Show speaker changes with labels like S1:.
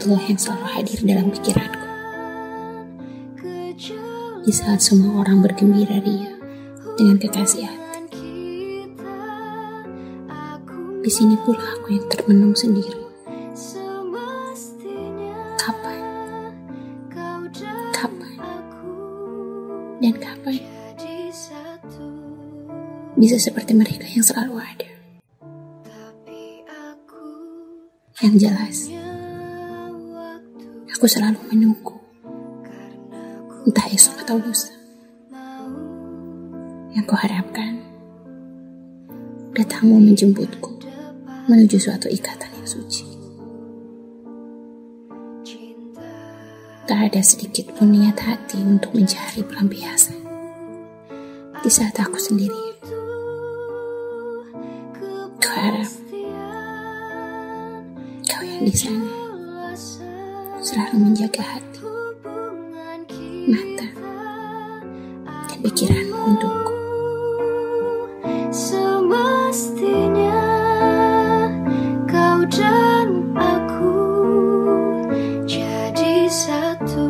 S1: itulah yang selalu hadir dalam pikiranku. Di saat semua orang bergembira ria dengan kekasih hati. Di sini pula aku yang termenung sendiri. Kapan? Kapan? Dan kapan? Bisa seperti mereka yang selalu ada. Yang jelas, aku selalu menunggu. Entah esok atau lusa. Yang kuharapkan, datangmu menjemputku menuju suatu ikatan yang suci. Tak ada sedikit pun niat hati untuk mencari pelampiasan. Di saat aku sendiri. di sana. Selalu menjaga hati, mata, dan pikiranmu untukku. Semestinya kau dan aku jadi satu.